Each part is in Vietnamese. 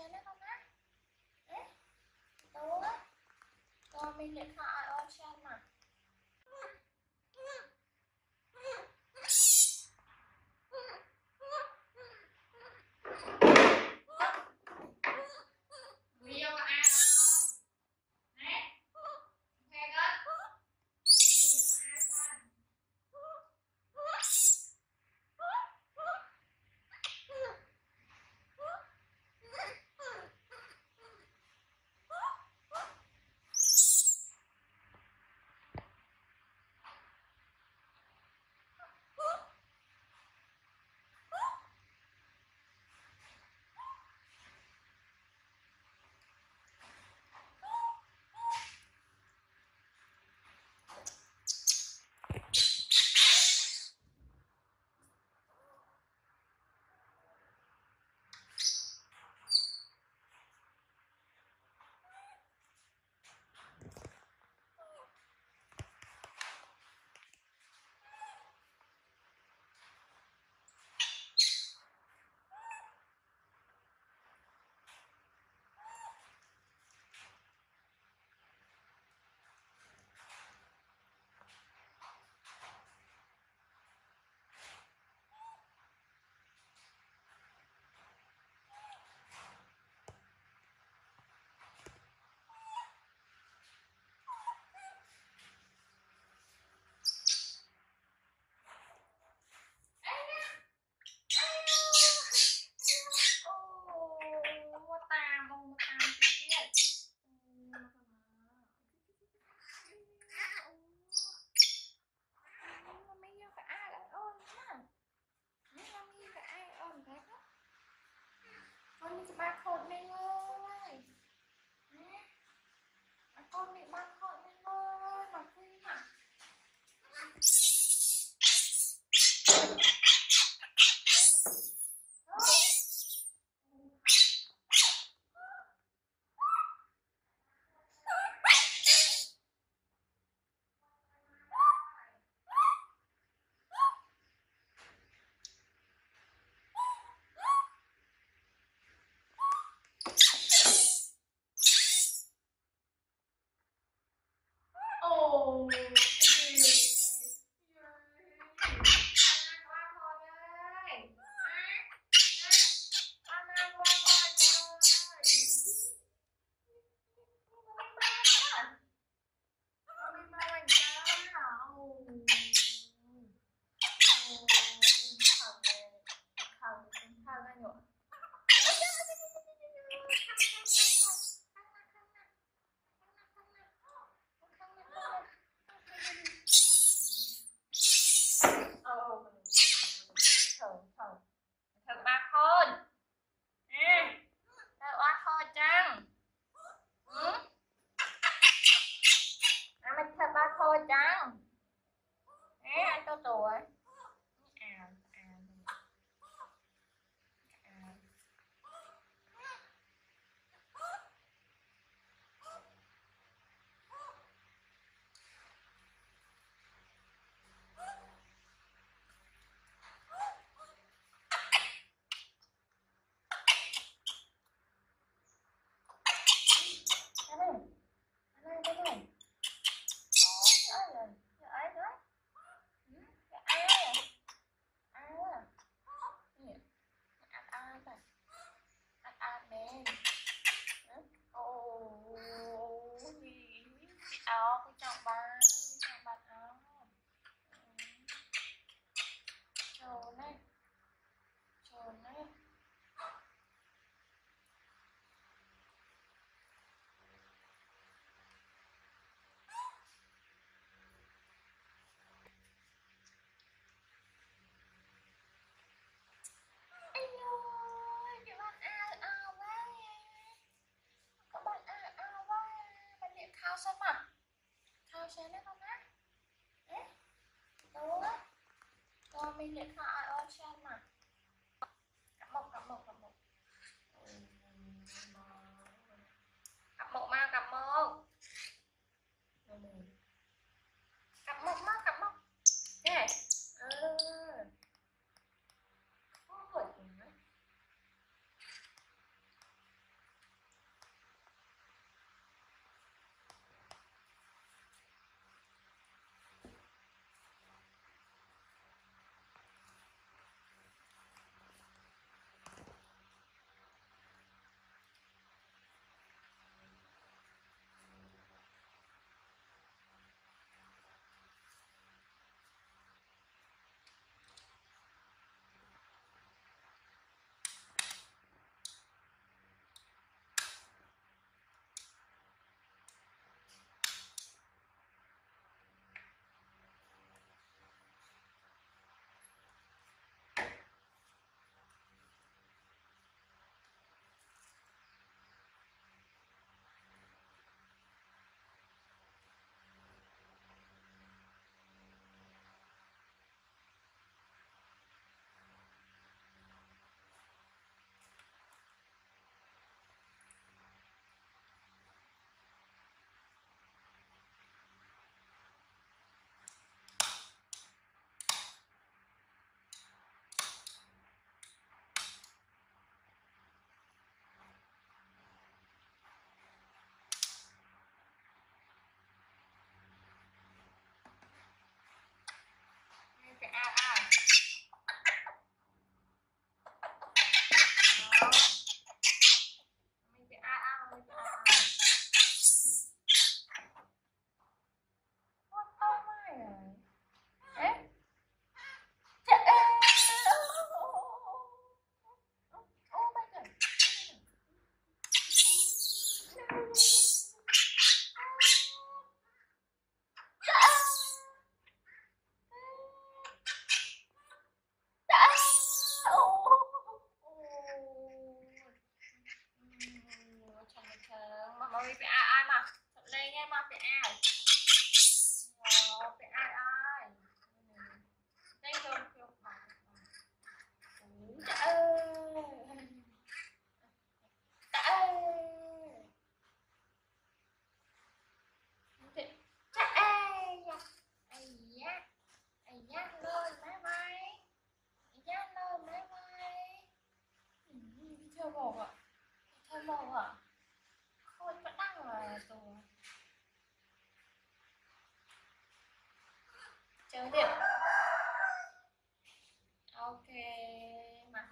xe nó không á? Đấy Đúng á Rồi mình điện thoại ôm xe mà. Hi trắng. Đấy, ăn tô tủ. 给你看啊。ơi ai mà lên em mà vẽ ai chơi tiếp ok mặt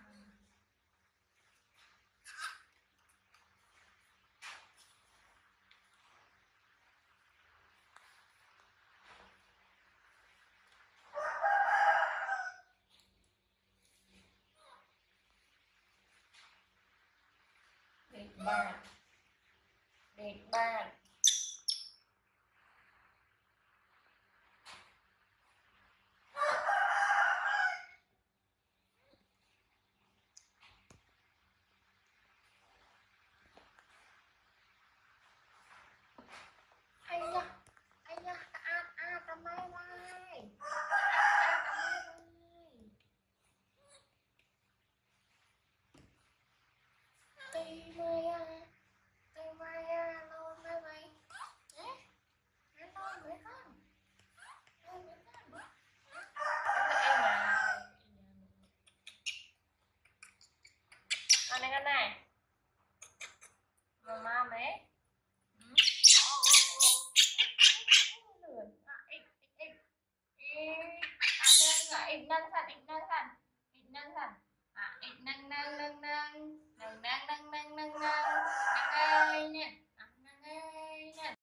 đẹp bang. đẹp bang. 我妈没。